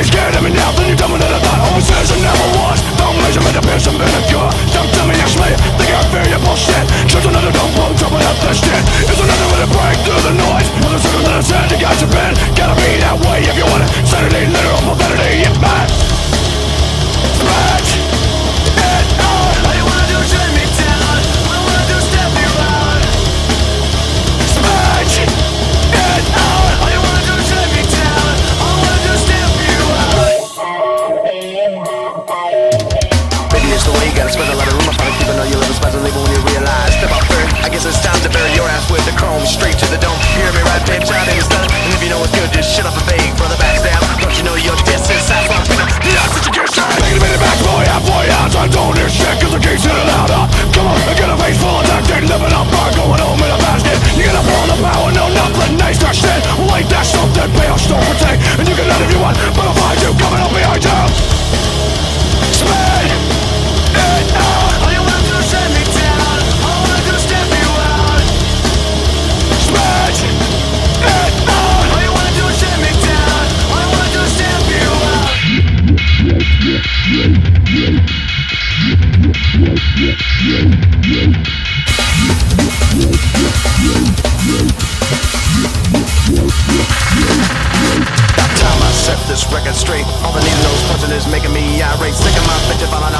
Let's get him I guess it's time to bury your ass with the chrome Straight to the dome, you hear me right, bitch. this record straight. All the needle nose punching is making me irate. Sick of my bitch, falling out.